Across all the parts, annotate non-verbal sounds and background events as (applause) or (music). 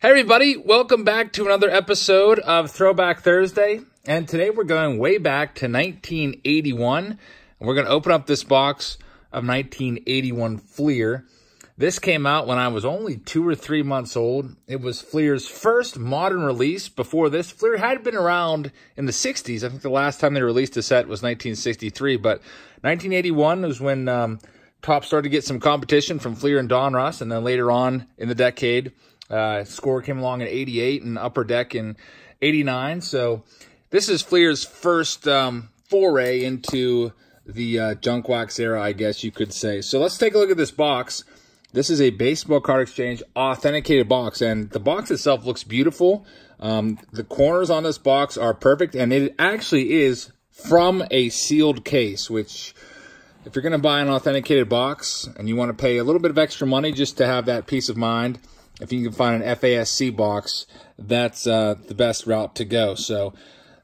Hey everybody, welcome back to another episode of Throwback Thursday. And today we're going way back to 1981. And we're going to open up this box of 1981 Fleer. This came out when I was only two or three months old. It was Fleer's first modern release. Before this, Fleer had been around in the 60s. I think the last time they released a set was 1963, but 1981 was when um, Topps started to get some competition from Fleer and Don Donruss, and then later on in the decade, uh, score came along in 88 and Upper Deck in 89. So this is Fleer's first um, foray into the uh, junk wax era, I guess you could say. So let's take a look at this box. This is a baseball card exchange authenticated box, and the box itself looks beautiful. Um, the corners on this box are perfect, and it actually is from a sealed case, which if you're going to buy an authenticated box and you want to pay a little bit of extra money just to have that peace of mind, if you can find an FASC box, that's uh, the best route to go. So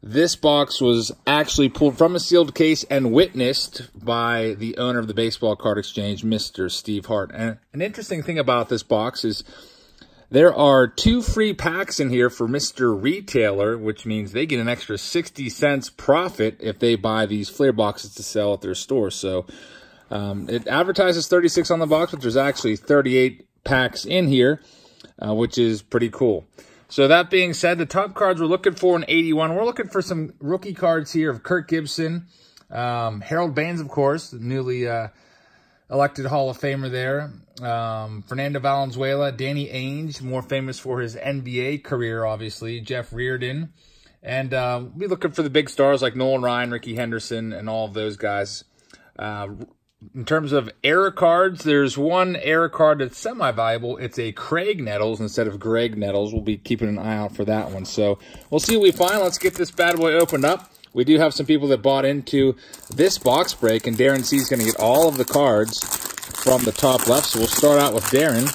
this box was actually pulled from a sealed case and witnessed by the owner of the baseball card exchange, Mr. Steve Hart. And an interesting thing about this box is there are two free packs in here for Mr. Retailer, which means they get an extra 60 cents profit if they buy these Fleer boxes to sell at their store. So um, it advertises 36 on the box, but there's actually 38 packs in here uh, which is pretty cool. So that being said, the top cards we're looking for in 81, we're looking for some rookie cards here of Kirk Gibson, um, Harold Baines, of course, newly uh, elected Hall of Famer there. Um, Fernando Valenzuela, Danny Ainge, more famous for his NBA career, obviously. Jeff Reardon. And uh, we're looking for the big stars like Nolan Ryan, Rickey Henderson, and all of those guys. Uh, in terms of error cards, there's one error card that's semi-valuable. It's a Craig Nettles instead of Graig Nettles. We'll be keeping an eye out for that one. So we'll see what we find. Let's get this bad boy opened up. We do have some people that bought into this box break, and Darren C is going to get all of the cards from the top left. So we'll start out with Darren.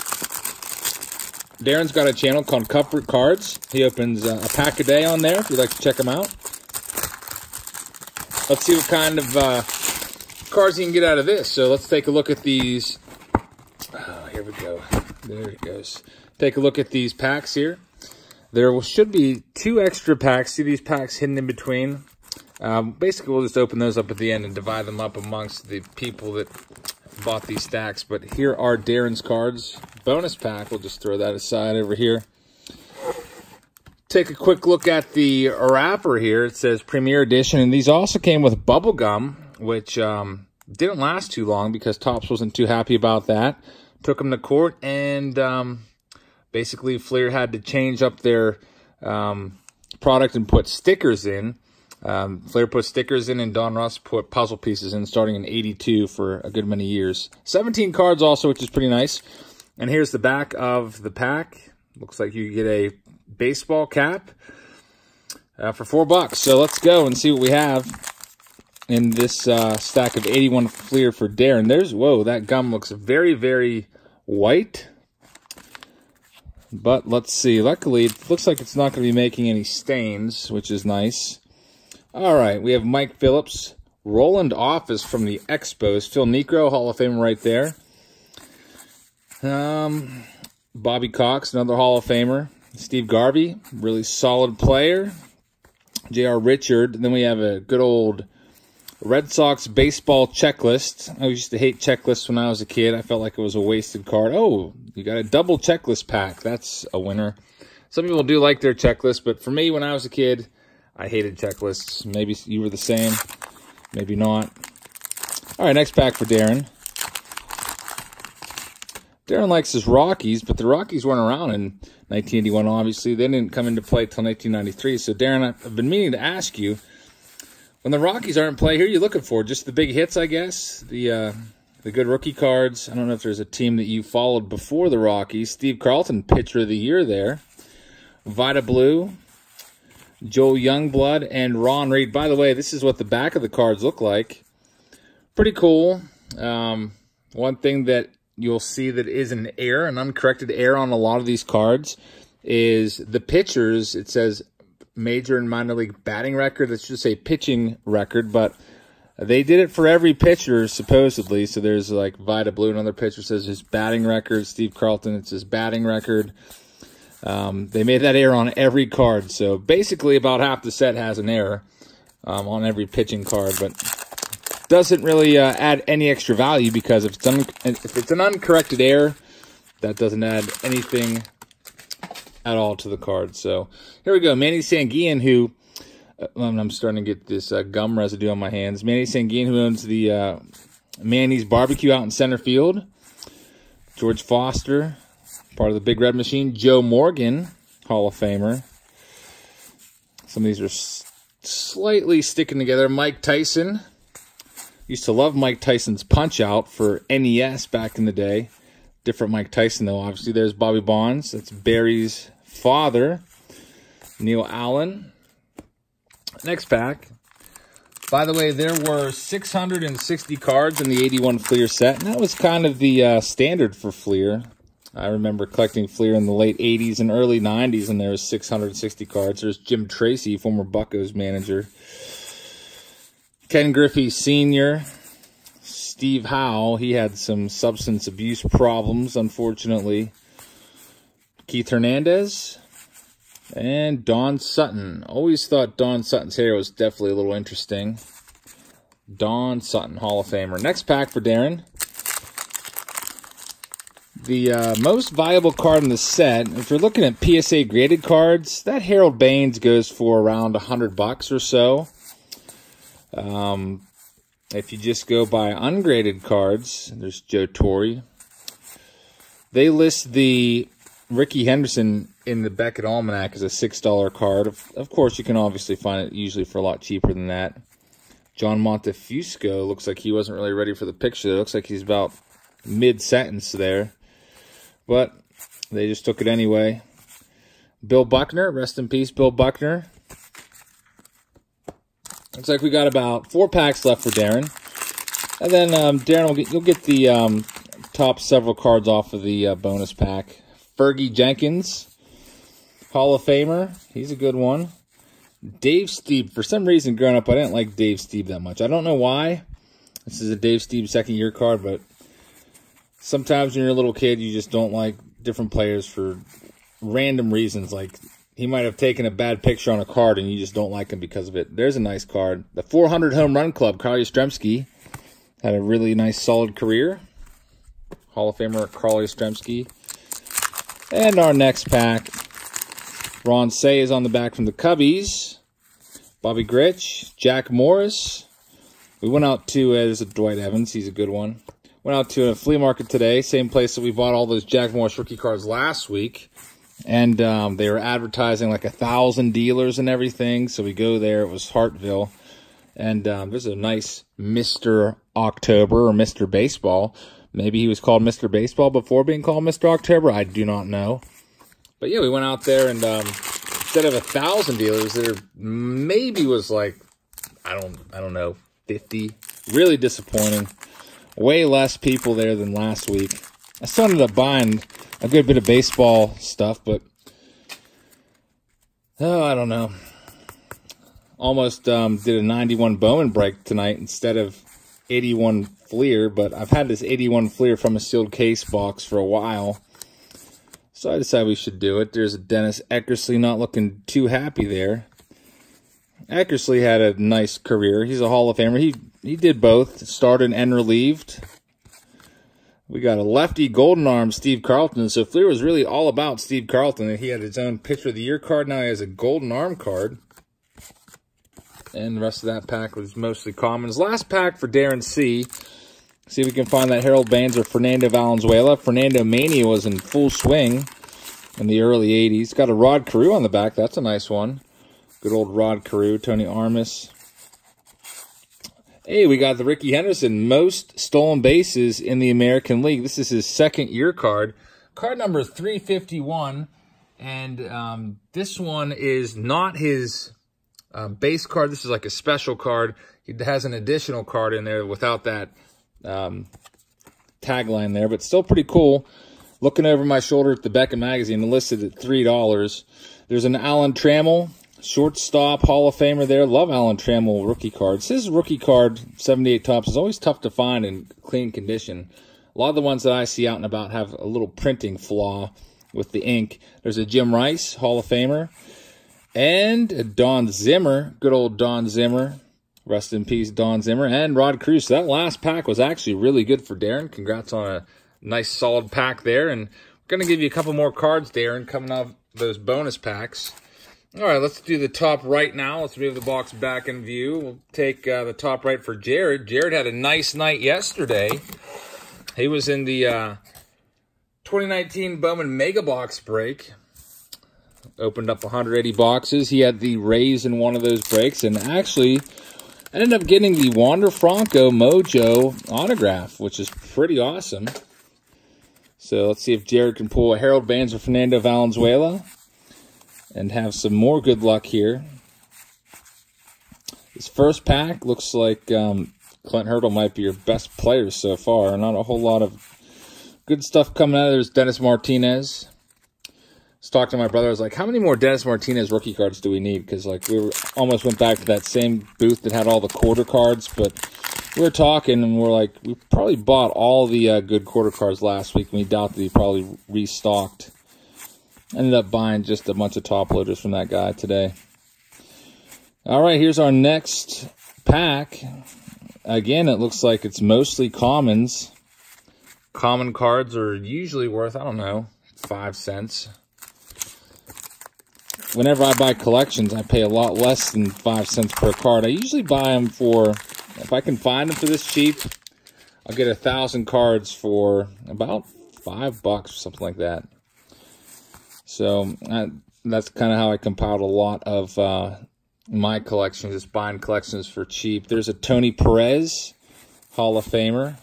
Darren's got a channel called Comfort Cards. He opens uh, a pack a day on there if you'd like to check him out. Let's see what kind of... Uh, cars you can get out of this. So let's take a look at these. Oh, here we go. There it goes. Take a look at these packs here. There should be two extra packs. See these packs hidden in between? Um, basically, we'll just open those up at the end and divide them up amongst the people that bought these stacks. But here are Darren's cards. Bonus pack. We'll just throw that aside over here. Take a quick look at the wrapper here. It says Premier Edition. And these also came with bubble gum which um, didn't last too long because Topps wasn't too happy about that. Took him to court, and um, basically Fleer had to change up their um, product and put stickers in. Um, Fleer put stickers in, and Donruss put puzzle pieces in, starting in 82 for a good many years. 17 cards also, which is pretty nice. And here's the back of the pack. Looks like you get a baseball cap uh, for four bucks. So let's go and see what we have in this uh, stack of 81 Fleer for Darren. There's, whoa, that gum looks very, very white. But let's see. Luckily, it looks like it's not going to be making any stains, which is nice. All right, we have Mike Phillips, Rowland Office from the Expos, Phil Niekro, Hall of Famer right there. Um, Bobby Cox, another Hall of Famer. Steve Garvey, really solid player. J.R. Richard. And then we have a good old Red Sox baseball checklist. I used to hate checklists when I was a kid. I felt like it was a wasted card. Oh, you got a double checklist pack. That's a winner. Some people do like their checklist, but for me, when I was a kid, I hated checklists. Maybe you were the same. Maybe not. All right, next pack for Darren. Darren likes his Rockies, but the Rockies weren't around in 1981, obviously. They didn't come into play till 1993. So, Darren, I've been meaning to ask you, when the Rockies aren't in play, who are you looking for? Just the big hits, I guess. The uh, the good rookie cards. I don't know if there's a team that you followed before the Rockies. Steve Carlton, pitcher of the year there. Vida Blue, Joe Youngblood, and Ron Reed. By the way, this is what the back of the cards look like. Pretty cool. Um, one thing that you'll see that is an error, an uncorrected error on a lot of these cards, is the pitchers. It says major and minor league batting record. Let's just a pitching record, but they did it for every pitcher supposedly. So there's like Vida Blue, another pitcher says his batting record. Steve Carlton, it's his batting record. Um, they made that error on every card, so basically about half the set has an error um, on every pitching card, but doesn't really uh, add any extra value because if it's, un if it's an uncorrected error, that doesn't add anything at all to the card. So here we go. Manny Sanguillen, who uh, I'm starting to get this uh, gum residue on my hands. Manny Sanguillen, who owns the uh, Manny's Barbecue out in center field. George Foster, part of the Big Red Machine. Joe Morgan, Hall of Famer. Some of these are slightly sticking together. Mike Tyson. Used to love Mike Tyson's Punch Out for NES back in the day. Different Mike Tyson, though. Obviously, there's Bobby Bonds. That's Barry's father. Neil Allen. Next pack. By the way, there were 660 cards in the 81 Fleer set, and that was kind of the uh, standard for Fleer. I remember collecting Fleer in the late 80s and early 90s, and there was 660 cards. There's Jim Tracy, former Buccos manager. Ken Griffey Sr., Steve Howe, he had some substance abuse problems, unfortunately. Keith Hernandez, and Don Sutton. Always thought Don Sutton's hair was definitely a little interesting. Don Sutton, Hall of Famer. Next pack for Darren. The uh, most valuable card in the set, if you're looking at PSA graded cards, that Harold Baines goes for around 100 bucks or so. Um, if you just go by ungraded cards, there's Joe Torre. They list the Rickey Henderson in the Beckett Almanac is a $6 card. Of, of course, you can obviously find it usually for a lot cheaper than that. John Montefusco looks like he wasn't really ready for the picture. It looks like he's about mid-sentence there. But they just took it anyway. Bill Buckner, rest in peace, Bill Buckner. Looks like we got about four packs left for Darren. And then um, Darren, will get, you'll get the um, top several cards off of the uh, bonus pack. Fergie Jenkins, Hall of Famer. He's a good one. Dave Stieb. For some reason, growing up, I didn't like Dave Stieb that much. I don't know why. This is a Dave Stieb second year card, but sometimes when you're a little kid, you just don't like different players for random reasons. Like he might have taken a bad picture on a card and you just don't like him because of it. There's a nice card. The 400 home run club, Carl Yastrzemski, had a really nice, solid career. Hall of Famer Carl Yastrzemski. And our next pack Ron Say is on the back from the Cubbies. Bobby Grich, Jack Morris. We went out to, uh, there's a Dwight Evans, he's a good one. Went out to a flea market today, same place that we bought all those Jack Morris rookie cards last week. And um, they were advertising like a thousand dealers and everything. So we go there, it was Hartville. And um, there's a nice Mr. October or Mr. Baseball. Maybe he was called Mr. Baseball before being called Mr. October. I do not know. But yeah, we went out there and um, instead of a thousand dealers, there maybe was like I don't I don't know fifty. Really disappointing. Way less people there than last week. I still ended up buying a good bit of baseball stuff, but oh, I don't know. Almost um, did a 91 Bowman break tonight instead of 81 Fleer, but I've had this 81 Fleer from a sealed case box for a while so I decided we should do it. There's a Dennis Eckersley not looking too happy there. Eckersley had a nice career. He's a Hall of Famer. He he did both, started and relieved. We got a lefty golden arm, Steve Carlton. So Fleer was really all about Steve Carlton. He had his own Pitcher of the Year card. Now he has a golden arm card. And the rest of that pack was mostly commons. Last pack for Darren C. See if we can find that Harold Baines or Fernando Valenzuela. Fernando Mania was in full swing in the early 80s. Got a Rod Carew on the back. That's a nice one. Good old Rod Carew, Tony Armas. Hey, we got the Rickey Henderson most stolen bases in the American League. This is his second year card. Card number 351. And um, this one is not his uh, base card. This is like a special card. He has an additional card in there without that um, tagline there, but still pretty cool. Looking over my shoulder at the Beckett magazine, listed at $3. There's an Alan Trammell, shortstop, Hall of Famer there. Love Alan Trammell rookie cards. His rookie card, 78 Topps, is always tough to find in clean condition. A lot of the ones that I see out and about have a little printing flaw with the ink. There's a Jim Rice, Hall of Famer, and Don Zimmer, good old Don Zimmer. Rest in peace, Don Zimmer, and Rod Cruz. That last pack was actually really good for Darren. Congrats on a nice solid pack there. And we're going to give you a couple more cards, Darren, coming off those bonus packs. All right, let's do the top right now. Let's move the box back in view. We'll take uh, the top right for Jared. Jared had a nice night yesterday. He was in the uh, 2019 Bowman Mega Box break. Opened up 180 boxes. He had the Rays in one of those breaks and actually ended up getting the Wander Franco Mojo autograph, which is pretty awesome. So let's see if Jared can pull a Harold Baines or Fernando Valenzuela and have some more good luck here. This first pack looks like um, Clint Hurdle might be your best player so far. Not a whole lot of good stuff coming out. There's Dennis Martinez. Talking to my brother. I was like, how many more Dennis Martinez rookie cards do we need? Because like we were, almost went back to that same booth that had all the quarter cards. But we were talking and we're like, we probably bought all the uh, good quarter cards last week. And we doubt that he probably restocked. Ended up buying just a bunch of top loaders from that guy today. All right, here's our next pack. Again, it looks like it's mostly commons. Common cards are usually worth, I don't know, five cents. Whenever I buy collections, I pay a lot less than five cents per card. I usually buy them for, if I can find them for this cheap, I'll get a thousand cards for about five bucks or something like that. So uh, that's kind of how I compiled a lot of uh, my collections, just buying collections for cheap. There's a Tony Perez Hall of Famer.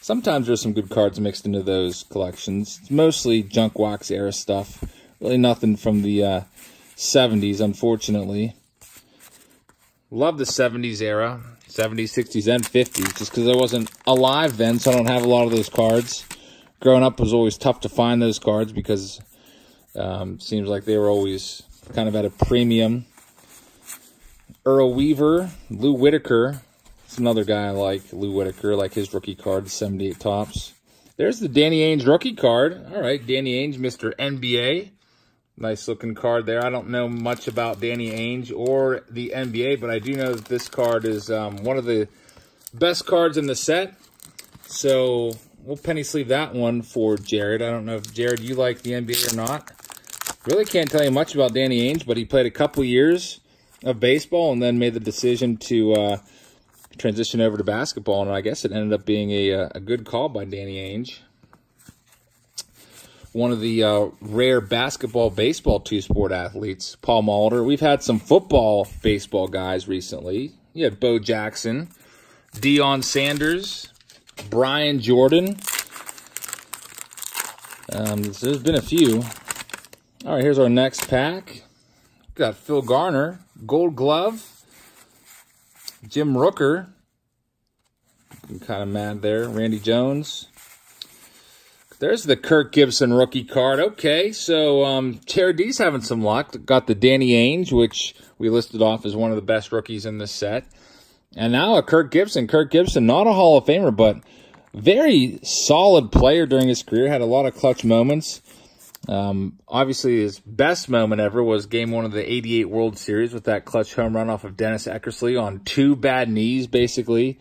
Sometimes there's some good cards mixed into those collections. It's mostly junk wax era stuff. Really nothing from the uh, 70s, unfortunately. Love the 70s era. 70s, 60s, and 50s, just because I wasn't alive then, so I don't have a lot of those cards. Growing up was always tough to find those cards because um, seems like they were always kind of at a premium. Earl Weaver, Lou Whitaker. It's another guy I like, Lou Whitaker, like his rookie card, 78 Topps. There's the Danny Ainge rookie card. All right, Danny Ainge, Mr. NBA. Nice looking card there. I don't know much about Danny Ainge or the NBA, but I do know that this card is um, one of the best cards in the set. So we'll penny sleeve that one for Jared. I don't know if, Jared, you like the NBA or not. Really can't tell you much about Danny Ainge, but he played a couple years of baseball and then made the decision to uh, transition over to basketball. And I guess it ended up being a, uh, a good call by Danny Ainge. One of the uh, rare basketball, baseball two-sport athletes, Paul Molitor. We've had some football, baseball guys recently. You had Bo Jackson, Deion Sanders, Brian Jordan. Um, there's been a few. All right, here's our next pack. Got Phil Garner, Gold Glove, Jim Rooker. I'm kind of mad there. Randy Jones. There's the Kirk Gibson rookie card. Okay, so um, D's having some luck. Got the Danny Ainge, which we listed off as one of the best rookies in this set. And now a Kirk Gibson. Kirk Gibson, not a Hall of Famer, but very solid player during his career. Had a lot of clutch moments. Um, obviously, his best moment ever was game one of the 88 World Series with that clutch home run off of Dennis Eckersley on two bad knees, basically.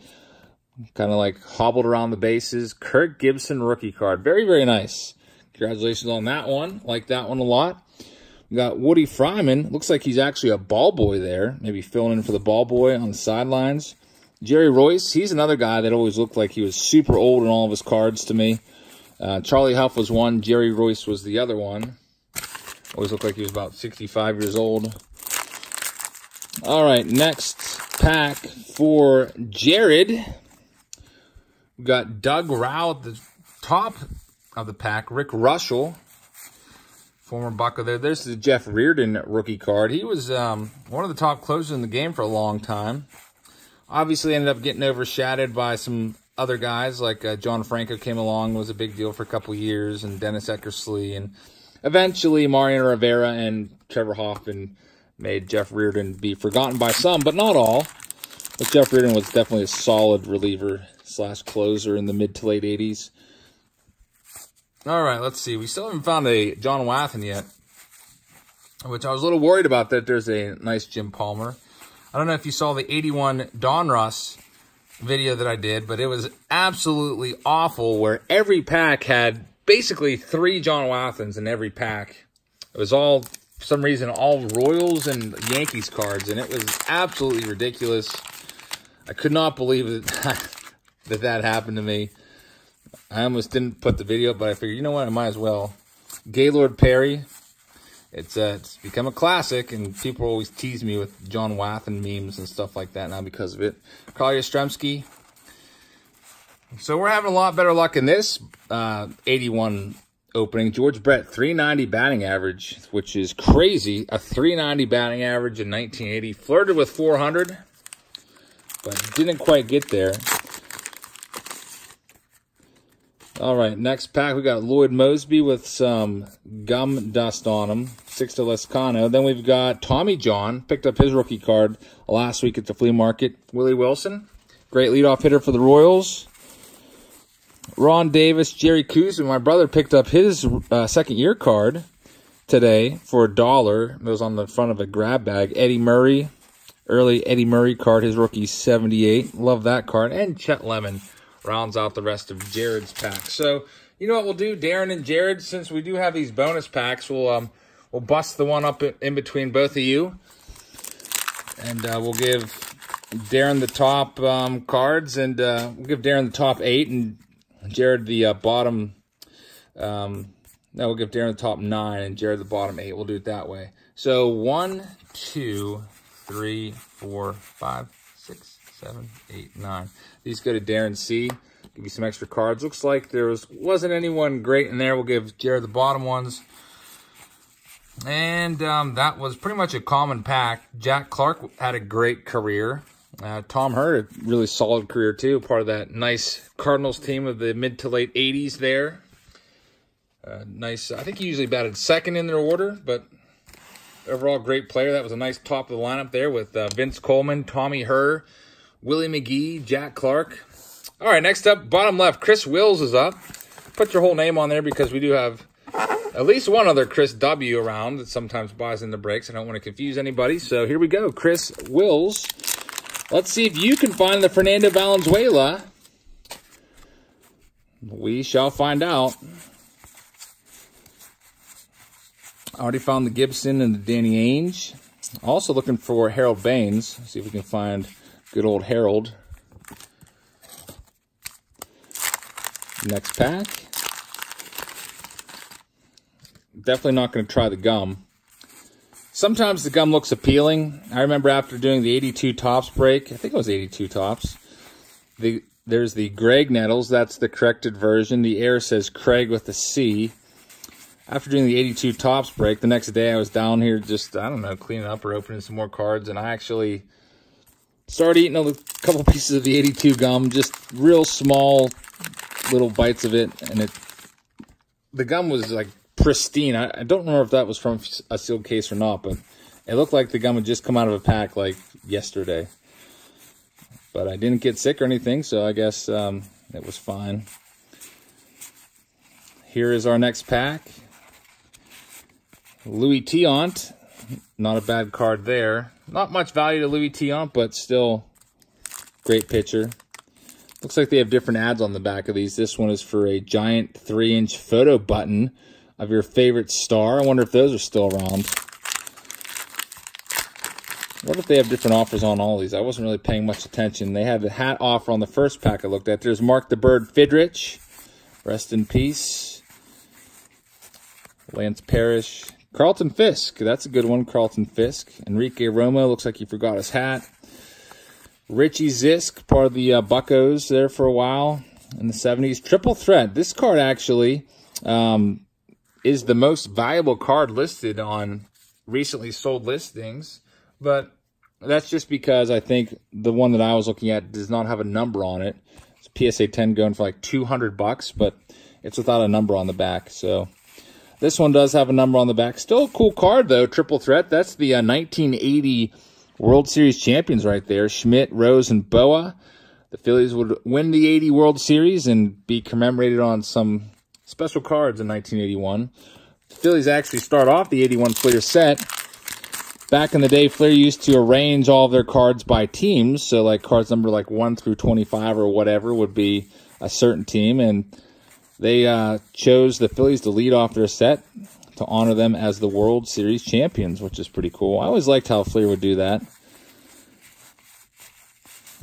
Kind of like hobbled around the bases. Kirk Gibson rookie card. Very, very nice. Congratulations on that one. Like that one a lot. We got Woody Fryman. Looks like he's actually a ball boy there. Maybe filling in for the ball boy on the sidelines. Jerry Reuss. He's another guy that always looked like he was super old in all of his cards to me. Uh, Charlie Hough was one. Jerry Reuss was the other one. Always looked like he was about 65 years old. All right, next pack for Jared. We got Doug Rauch at the top of the pack. Rick Russell, former Bucco there. There's the Jeff Reardon rookie card. He was um, one of the top closers in the game for a long time. Obviously ended up getting overshadowed by some other guys like uh, John Franco came along, was a big deal for a couple years, and Dennis Eckersley, and eventually Mariano Rivera and Trevor Hoffman made Jeff Reardon be forgotten by some, but not all. But Jeff Reardon was definitely a solid reliever slash closer in the mid to late 80s. All right, let's see. We still haven't found a John Wathan yet, which I was a little worried about that there's a nice Jim Palmer. I don't know if you saw the 81 Donruss video that I did, but it was absolutely awful where every pack had basically three John Wathans in every pack. It was all, for some reason, all Royals and Yankees cards, and it was absolutely ridiculous. I could not believe it, (laughs) that that happened to me. I almost didn't put the video but I figured, you know what, I might as well. Gaylord Perry, it's uh, it's become a classic, and people always tease me with John Wathan memes and stuff like that now because of it. Carl Yastrzemski. So we're having a lot better luck in this uh, 81 opening. George Brett, 390 batting average, which is crazy. A 390 batting average in 1980. Flirted with 400, but didn't quite get there. All right, next pack, we got Lloyd Moseby with some gum dust on him. Sixto Lezcano. Then we've got Tommy John, picked up his rookie card last week at the flea market. Willie Wilson, great leadoff hitter for the Royals. Ron Davis, Jerry Koosman. My brother picked up his uh, second year card today for a dollar. It was on the front of a grab bag. Eddie Murray, early Eddie Murray card, his rookie 78. Love that card. And Chet Lemon rounds out the rest of Jared's pack. So, you know what we'll do, Darren and Jared, since we do have these bonus packs, we'll um we'll bust the one up in between both of you. And uh, we'll give Darren the top um, cards, and uh, we'll give Darren the top eight, and Jared the uh, bottom. Um, no, we'll give Darren the top nine, and Jared the bottom eight. We'll do it that way. So one, two, three, four, five, six, seven, eight, nine. These go to Darren C. Give you some extra cards. Looks like there was, wasn't anyone great in there. We'll give Jared the bottom ones. And um, that was pretty much a common pack. Jack Clark had a great career. Uh, Tom Herr, a really solid career too. Part of that nice Cardinals team of the mid to late 80s there. Uh, nice. I think he usually batted second in their order, but overall great player. That was a nice top of the lineup there with uh, Vince Coleman, Tommy Herr, Willie McGee, Jack Clark. All right, next up, bottom left, Chris Wills is up. Put your whole name on there because we do have at least one other Chris W around that sometimes buys in the breaks. I don't want to confuse anybody. So here we go, Chris Wills. Let's see if you can find the Fernando Valenzuela. We shall find out. I already found the Gibson and the Danny Ainge. Also looking for Harold Baines. See if we can find Good old Harold. Next pack. Definitely not going to try the gum. Sometimes the gum looks appealing. I remember after doing the 82 Topps break, I think it was 82 Topps, the, there's the Graig Nettles. That's the corrected version. The air says Craig with a C. After doing the 82 Topps break, the next day I was down here just, I don't know, cleaning up or opening some more cards, and I actually Started eating a couple pieces of the 82 gum, just real small little bites of it, and it the gum was like pristine. I, I, don't remember if that was from a sealed case or not, but it looked like the gum had just come out of a pack like yesterday. But I didn't get sick or anything, so I guess um, it was fine. Here is our next pack. Luis Tiant. Not a bad card there. Not much value to Luis Tiant, but still great pitcher. Looks like they have different ads on the back of these. This one is for a giant 3-inch photo button of your favorite star. I wonder if those are still around. What if they have different offers on all these? I wasn't really paying much attention. They had the hat offer on the first pack I looked at. There's Mark the Bird Fidrych. Rest in peace. Lance Parrish. Carlton Fisk, that's a good one. Carlton Fisk. Enrique Romo, looks like he forgot his hat. Richie Zisk, part of the uh, Buccos there for a while in the 70s. Triple threat. This card actually um, is the most valuable card listed on recently sold listings, but that's just because I think the one that I was looking at does not have a number on it. It's PSA 10 going for like 200 bucks, but it's without a number on the back, so this one does have a number on the back. Still a cool card, though. Triple threat. That's the uh, 1980 World Series champions right there. Schmidt, Rose, and Bowa. The Phillies would win the 80 World Series and be commemorated on some special cards in 1981. The Phillies actually start off the 81 Fleer set. Back in the day, Fleer used to arrange all of their cards by teams. So, like, cards number like 1 through 25 or whatever would be a certain team. And they uh, chose the Phillies to lead off their set to honor them as the World Series champions, which is pretty cool. I always liked how Fleer would do that.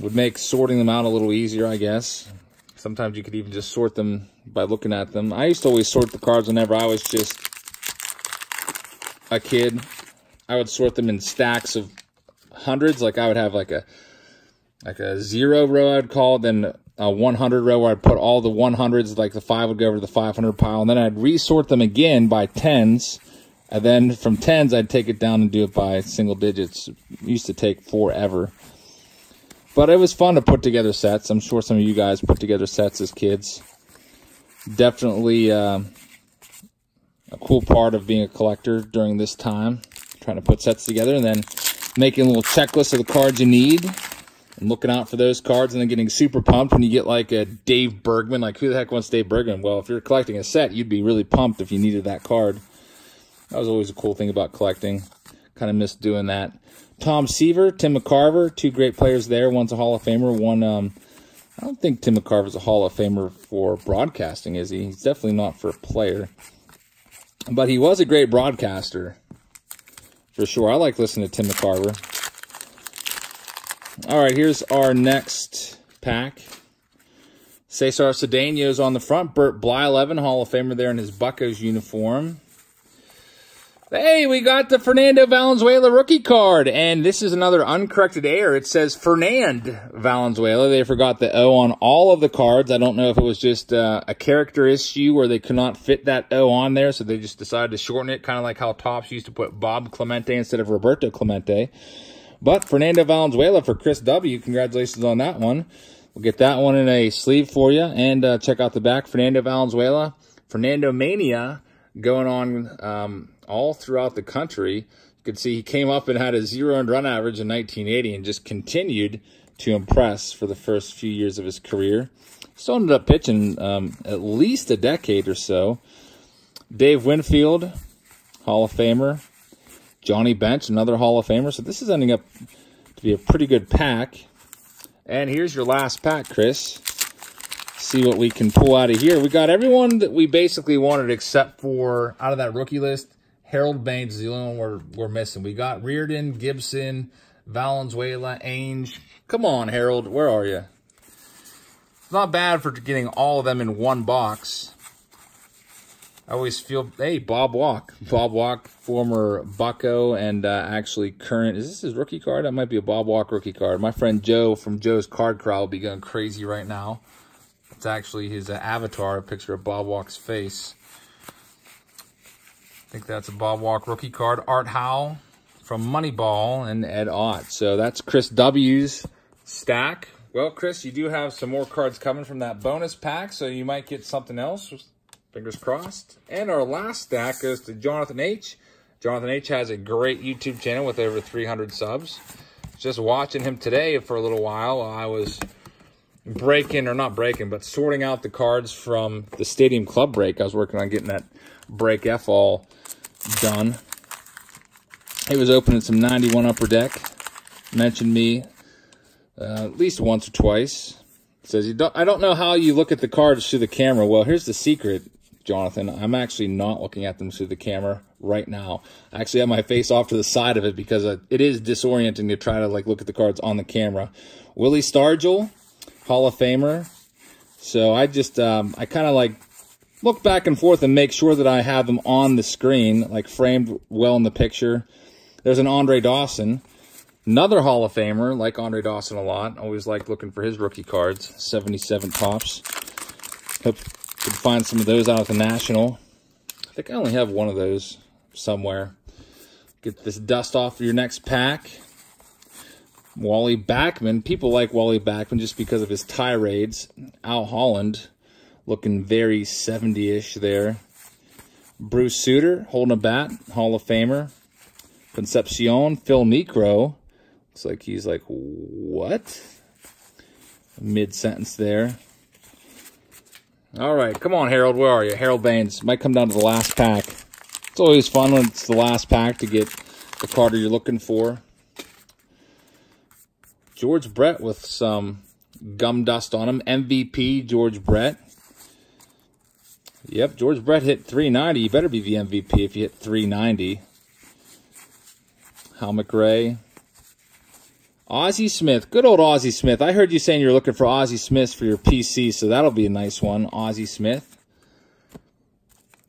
Would make sorting them out a little easier, I guess. Sometimes you could even just sort them by looking at them. I used to always sort the cards whenever I was just a kid. I would sort them in stacks of hundreds. Like I would have like a like a zero row I'd call, then a 100 row where I'd put all the 100s, like the 5 would go over to the 500 pile, and then I'd resort them again by tens, and then from tens I'd take it down and do it by single digits. It used to take forever. But it was fun to put together sets. I'm sure some of you guys put together sets as kids. Definitely uh, a cool part of being a collector during this time, trying to put sets together and then making a little checklist of the cards you need and looking out for those cards and then getting super pumped when you get like a Dave Bergman. Like, who the heck wants Dave Bergman? Well, if you're collecting a set, you'd be really pumped if you needed that card. That was always a cool thing about collecting. Kind of missed doing that. Tom Seaver, Tim McCarver, two great players there. One's a Hall of Famer. One, um, I don't think Tim McCarver's a Hall of Famer for broadcasting, is he? He's definitely not for a player. But he was a great broadcaster, for sure. I like listening to Tim McCarver. All right, here's our next pack. Cesar Cedeno's on the front. Bert Blyleven, Hall of Famer there in his Buccos uniform. Hey, we got the Fernando Valenzuela rookie card, and this is another uncorrected error. It says Fernand Valenzuela. They forgot the O on all of the cards. I don't know if it was just uh, a character issue where they could not fit that O on there, so they just decided to shorten it, kind of like how Topps used to put Bob Clemente instead of Roberto Clemente. But Fernando Valenzuela for Chris W. Congratulations on that one. We'll get that one in a sleeve for you. And uh, check out the back. Fernando Valenzuela. Fernando Mania going on um, all throughout the country. You can see he came up and had a zero and run average in 1980 and just continued to impress for the first few years of his career. Still ended up pitching um, at least a decade or so. Dave Winfield, Hall of Famer. Johnny Bench, another Hall of Famer. So this is ending up to be a pretty good pack. And here's your last pack, Chris. See what we can pull out of here. We got everyone that we basically wanted except for, out of that rookie list, Harold Baines is the only one we're, we're missing. We got Reardon, Gibson, Valenzuela, Ainge. Come on, Harold. Where are you? Not bad for getting all of them in one box. I always feel, hey, Bob Walk. Bob Walk, former Bucco and uh, actually current. Is this his rookie card? That might be a Bob Walk rookie card. My friend Joe from Joe's Card Crowd will be going crazy right now. It's actually his uh, avatar, a picture of Bob Walk's face. I think that's a Bob Walk rookie card. Art Howe from Moneyball and Ed Ott. So that's Chris W's stack. Well, Chris, you do have some more cards coming from that bonus pack, so you might get something else. Fingers crossed. And our last stack goes to Jonathan H. Jonathan H. has a great YouTube channel with over 300 subs. Just watching him today for a little while I was breaking, or not breaking, but sorting out the cards from the Stadium Club break. I was working on getting that break F all done. He was opening some 91 Upper Deck. Mentioned me uh, at least once or twice. Says, you don't, I don't know how you look at the cards through the camera. Well, here's the secret. Jonathan. I'm actually not looking at them through the camera right now. I actually have my face off to the side of it because it is disorienting to try to like look at the cards on the camera. Willie Stargell, Hall of Famer. So I just, um, I kind of like look back and forth and make sure that I have them on the screen, like framed well in the picture. There's an Andre Dawson, another Hall of Famer, like Andre Dawson a lot. Always like looking for his rookie cards, 77 Topps. Hope could find some of those out at the National. I think I only have one of those somewhere. Get this dust off your next pack. Wally Backman. People like Wally Backman just because of his tirades. Al Holland looking very 70-ish there. Bruce Sutter holding a bat. Hall of Famer. Concepcion. Phil Niekro. Looks like he's like, what? Mid-sentence there. All right, come on, Harold. Where are you? Harold Baines. Might come down to the last pack. It's always fun when it's the last pack to get the card you're looking for. George Brett with some gum dust on him. MVP George Brett. Yep, George Brett hit 390. You better be the MVP if you hit 390. Hal McRae. Ozzie Smith. Good old Ozzie Smith. I heard you saying you're looking for Ozzie Smith for your PC, so that'll be a nice one. Ozzie Smith.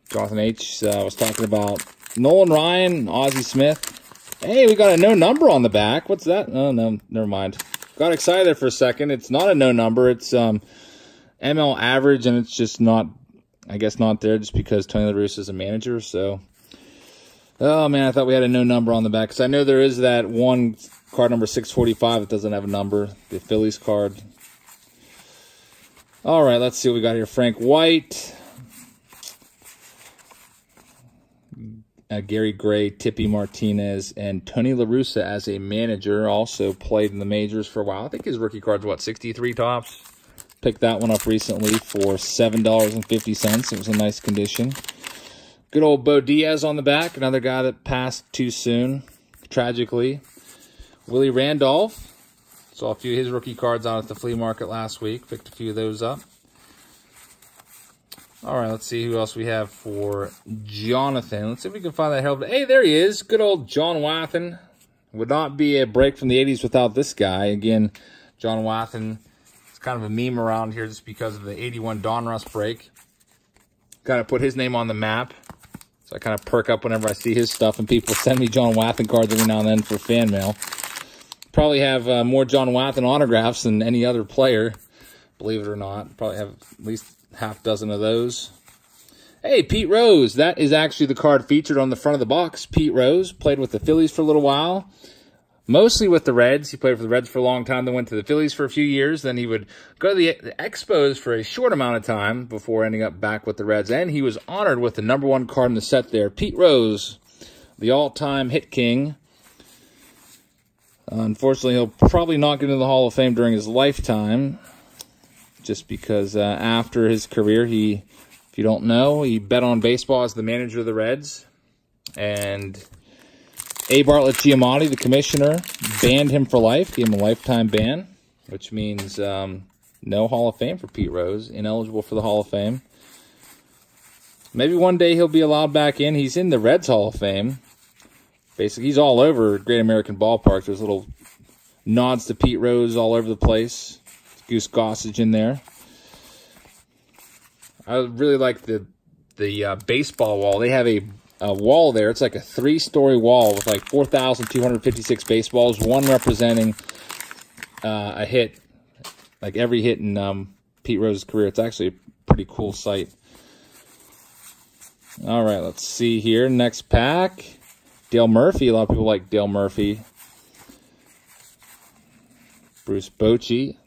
Jonathan H. Uh, was talking about Nolan Ryan, Ozzie Smith. Hey, we got a no number on the back. What's that? Oh, no, never mind. Got excited for a second. It's not a no number. It's um, ML average, and it's just not, I guess, not there just because Tony La Russa is a manager. So, oh man, I thought we had a no number on the back because I know there is that one card number 645 It doesn't have a number, the Phillies card. All right, let's see what we got here. Frank White. uh, Gary Gray, Tippy Martinez, and Tony La Russa as a manager. Also played in the majors for a while. I think his rookie card's, what, 63 Topps? Picked that one up recently for $7.50. It was a nice condition. Good old Bo Diaz on the back. Another guy that passed too soon, tragically. Willie Randolph. Saw a few of his rookie cards out at the flea market last week. Picked a few of those up. All right, let's see who else we have for Jonathan. Let's see if we can find that help. Hey, there he is. Good old John Wathan. Would not be a break from the 80s without this guy. Again, John Wathan. It's kind of a meme around here just because of the 81 Donruss break. Kind of put his name on the map. So I kind of perk up whenever I see his stuff and people send me John Wathan cards every now and then for fan mail. Probably have uh, more John Wathan autographs than any other player, believe it or not. Probably have at least half dozen of those. Hey, Pete Rose. That is actually the card featured on the front of the box. Pete Rose played with the Phillies for a little while, mostly with the Reds. He played for the Reds for a long time, then went to the Phillies for a few years. Then he would go to the, the Expos for a short amount of time before ending up back with the Reds. And he was honored with the number one card in the set there. Pete Rose, the all-time hit king. Unfortunately, he'll probably not get into the Hall of Fame during his lifetime just because uh, after his career, he, if you don't know, he bet on baseball as the manager of the Reds. And A. Bartlett Giamatti, the commissioner, banned him for life, gave him a lifetime ban, which means um, no Hall of Fame for Pete Rose, ineligible for the Hall of Fame. Maybe one day he'll be allowed back in. He's in the Reds Hall of Fame. Basically, he's all over Great American Ballpark. There's little nods to Pete Rose all over the place. Goose Gossage in there. I really like the the uh, baseball wall. They have a, a wall there. It's like a three-story wall with like 4,256 baseballs, one representing uh, a hit, like every hit in um, Pete Rose's career. It's actually a pretty cool sight. All right, let's see here. Next pack. Dale Murphy. A lot of people like Dale Murphy. Bruce Bochy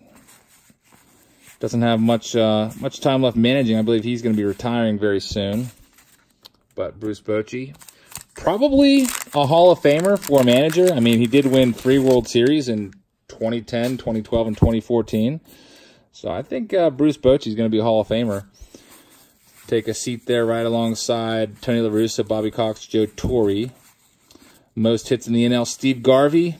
doesn't have much uh, much time left managing. I believe he's going to be retiring very soon. But Bruce Bochy, probably a Hall of Famer for manager. I mean, he did win three World Series in 2010, 2012, and 2014. So I think uh, Bruce Bochy is going to be a Hall of Famer. Take a seat there right alongside Tony La Russa, Bobby Cox, Joe Torre. Most hits in the NL, Steve Garvey,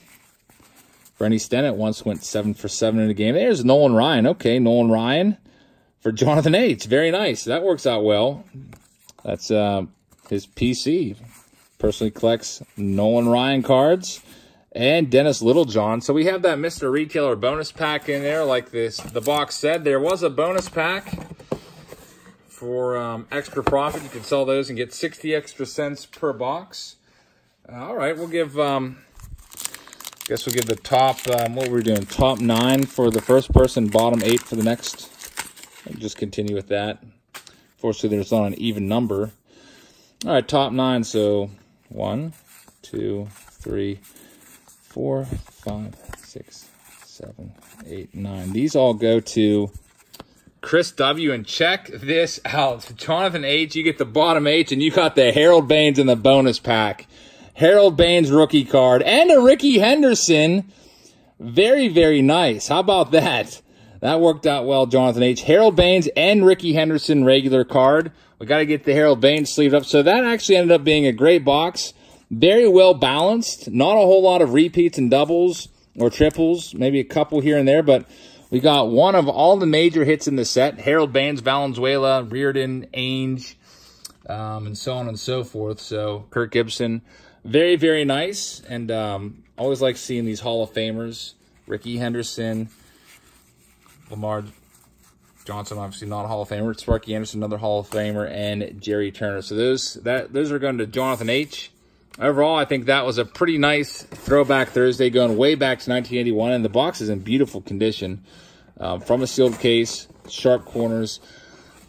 Rennie Stennett once went seven for seven in a game. There's Nolan Ryan. Okay, Nolan Ryan for Jonathan H. Very nice. That works out well. That's uh, his PC. Personally collects Nolan Ryan cards and Dennis Littlejohn. So we have that Mr. Retailer bonus pack in there, like this. The box said there was a bonus pack for um, extra profit. You can sell those and get 60 extra cents per box. All right, we'll give um, I Guess we'll give the top, um, what we're doing, top nine for the first person, bottom eight for the next. And just continue with that. Fortunately, there's not an even number. All right, top nine. So one, two, three, four, five, six, seven, eight, nine. These all go to Chris W. And check this out. Jonathan H., you get the bottom H, and you got the Harold Baines in the bonus pack. Harold Baines rookie card, and a Rickey Henderson. Very, very nice. How about that? that worked out well, Jonathan H. Harold Baines and Rickey Henderson regular card. We got to get the Harold Baines sleeved up. So that actually ended up being a great box. Very well balanced. Not a whole lot of repeats and doubles or triples. Maybe a couple here and there, but we got one of all the major hits in the set. Harold Baines, Valenzuela, Reardon, Ainge, um, and so on and so forth. So Kirk Gibson, very, very nice. And um, always like seeing these Hall of Famers. Rickey Henderson, Lamar Johnson, obviously not a Hall of Famer. Sparky Anderson, another Hall of Famer, and Jerry Turner. So those that those are going to Jonathan H. Overall, I think that was a pretty nice throwback Thursday, going way back to 1981, and the box is in beautiful condition. Um, from a sealed case, sharp corners.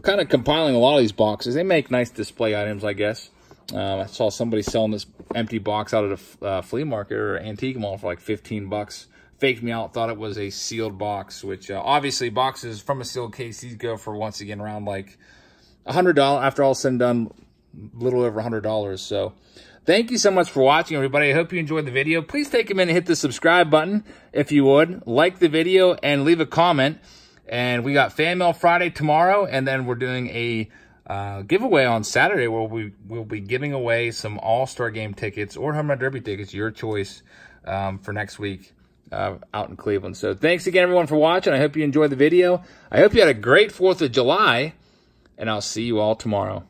Kind of compiling a lot of these boxes. They make nice display items, I guess. Um, I saw somebody selling this empty box out at a uh, flea market or antique mall for like 15 bucks faked me out, thought it was a sealed box, which uh, obviously boxes from a sealed case, these go for once again around like $100 after all said and done, a little over $100. So thank you so much for watching, everybody. I hope you enjoyed the video. Please take a minute and hit the subscribe button if you would. Like the video and leave a comment. And we got Fan Mail Friday tomorrow, and then we're doing a uh, giveaway on Saturday where we will be giving away some All-Star Game tickets or Home Run Derby tickets, your choice, um, for next week uh, out in Cleveland. So thanks again, everyone, for watching. I hope you enjoyed the video. I hope you had a great 4th of July, and I'll see you all tomorrow.